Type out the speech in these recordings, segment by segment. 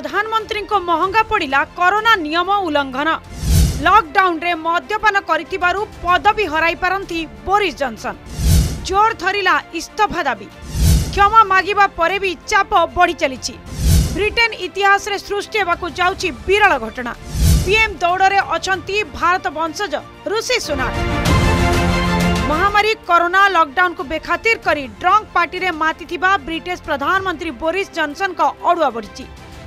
ପ୍ରଧାନମନ୍ତ୍ରୀଙ୍କ ମହଙ୍ଗା ପଡ଼ିଲା କରୋନା ନିୟମ ଉଲ୍ଲଙ୍ଘନ ଲକ୍ଡାଉନ୍ରେ ମଦ୍ୟପାନ କରିଥିବାରୁ ପଦବୀ ହରାଇପାରନ୍ତି ବୋରିସ୍ ଜନସନ୍ ଜୋର ଧରିଲା ଇସ୍ତଫା ଦାବି କ୍ଷମା ମାଗିବା ପରେ ବି ଚାପ ବଢ଼ି ଚାଲିଛି ବ୍ରିଟେନ୍ ଇତିହାସରେ ସୃଷ୍ଟି ହେବାକୁ ଯାଉଛି ବିରଳ ଘଟଣା ପିଏମ୍ ଦୌଡ଼ରେ ଅଛନ୍ତି ଭାରତ ବଂଶଜ ଋଷି ସୁନାକ ମହାମାରୀ କରୋନା ଲକ୍ଡାଉନକୁ ବେଖାତିର କରି ଡ୍ରଙ୍କ ପାର୍ଟିରେ ମାତିଥିବା ବ୍ରିଟିଶ ପ୍ରଧାନମନ୍ତ୍ରୀ ବୋରିସ୍ ଜନସନଙ୍କ ଅଡ଼ୁଆ ବଢ଼ିଛି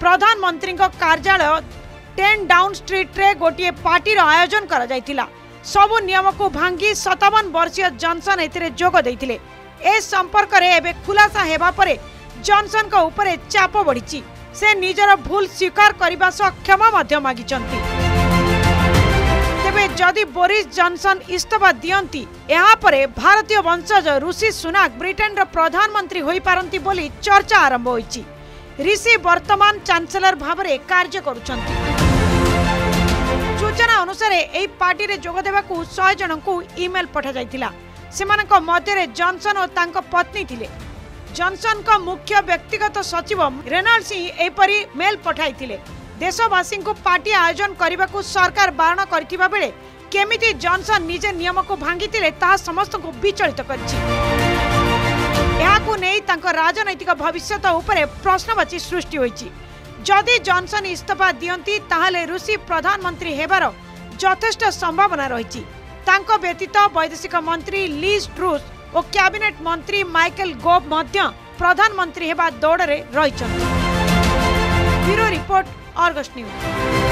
प्रधानमंत्री कार्यालय टेन डाउन स्ट्रीट रे गोटे पार्टी आयोजन कर सब नियम को भांगी सतावन वर्षीय जनसन एगद ए संपर्क में खुलासा होगा जनसन चाप बढ़ी से निजर भूल स्वीकार करने क्षमा मा मागिंट तेरे जदि बोरीस जनसन इस्तफा दिये भारतीय वंशज ऋषि सुनाक ब्रिटेन रो प्रधानमंत्री होई पारंती बोली चर्चा आरंभ होई ऋषि वर्तमान चान्सेलर कार्य गर्ु सूचना अनुसार यही पर्टीले जोदेवाको शेज इमेल् पठाइला मध्यसन जनसन और पत्नी जनसन का मुख्य व्यक्तिगत सचिव रेनाल्ड सिंह मेल पठाई देशवासी को पार्टी आयोजन को सरकार बारण गरिमिति जनसन निजे नियमको को ता समस्त विचलित कर ଏହାକୁ ନେଇ ତାଙ୍କ ରାଜନୈତିକ ଭବିଷ୍ୟତ ଉପରେ ପ୍ରଶ୍ନବାଚୀ ସୃଷ୍ଟି ହୋଇଛି ଯଦି ଜନ୍ସନ୍ ଇସ୍ତଫା ଦିଅନ୍ତି ତାହେଲେ ଋଷି ପ୍ରଧାନମନ୍ତ୍ରୀ ହେବାର ଯଥେଷ୍ଟ ସମ୍ଭାବନା ରହିଛି ତାଙ୍କ ବ୍ୟତୀତ ବୈଦେଶିକ ମନ୍ତ୍ରୀ ଲିଜ୍ ଟ୍ରୁସ୍ ଓ କ୍ୟାବିନେଟ୍ ମନ୍ତ୍ରୀ ମାଇକେଲ୍ ଗୋବ୍ ମଧ୍ୟ ପ୍ରଧାନମନ୍ତ୍ରୀ ହେବା ଦୌଡ଼ରେ ରହିଛନ୍ତି